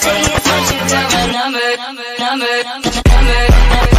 say is what you got my number, number, number, number, number.